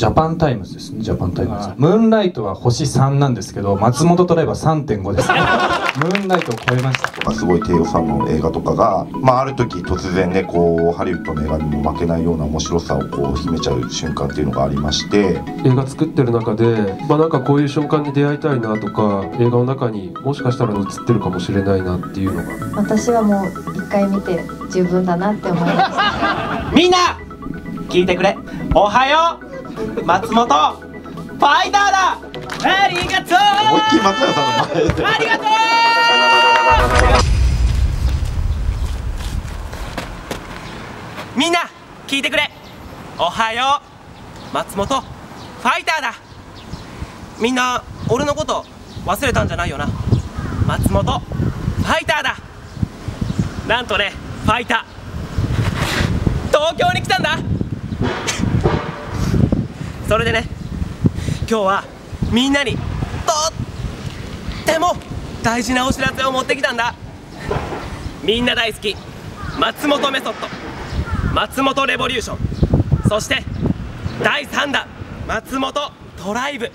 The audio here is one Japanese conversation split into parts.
ジャパンタイムズですね。ジャパンタイムズ。ムーンライトは星3なんですけど松本トライブは3.5です。ムーンライトを超えました。すごい低予算の映画とかが、まあ、ある時突然ねこうハリウッドの映画にも負けないような面白さをこう秘めちゃう瞬間っていうのがありまして。映画作ってる中で、まあ、なんかこういう瞬間に出会いたいなとか映画の中にもしかしたら映ってるかもしれないなっていうのが。私はもう一回見て十分だなって思いました。みんな聞いてくれ。おはよう松本ファイターだ。ありがとう。思いっきり松永さんの前で。ありがとう。みんな聞いてくれ。おはよう。松本ファイターだ。みんな俺のこと忘れたんじゃないよな。松本ファイターだ。なんとねファイター。東京に来たんだそれでね今日はみんなにとっても大事なお知らせを持ってきたんだ。みんな大好き。松本メソッド。松本レボリューション。そして第3弾松本トライブ。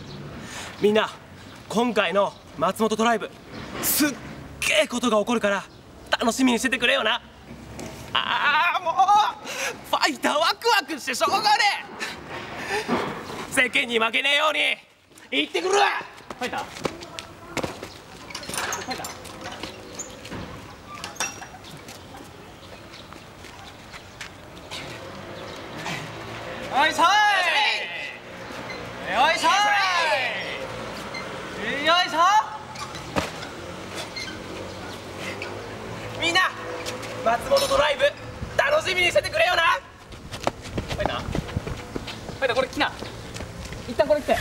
みんな今回の松本トライブすっげえことが起こるから楽しみにしててくれよな。ああもうファイターワクワクしてしょうがねえ。世間に負けねえように。行ってくるわ。ファイターファイターよいしょいしょ。よいしょ。みんな松本ドライブ楽しみにしててくれよなファイターファイターこれ来な一旦これ来て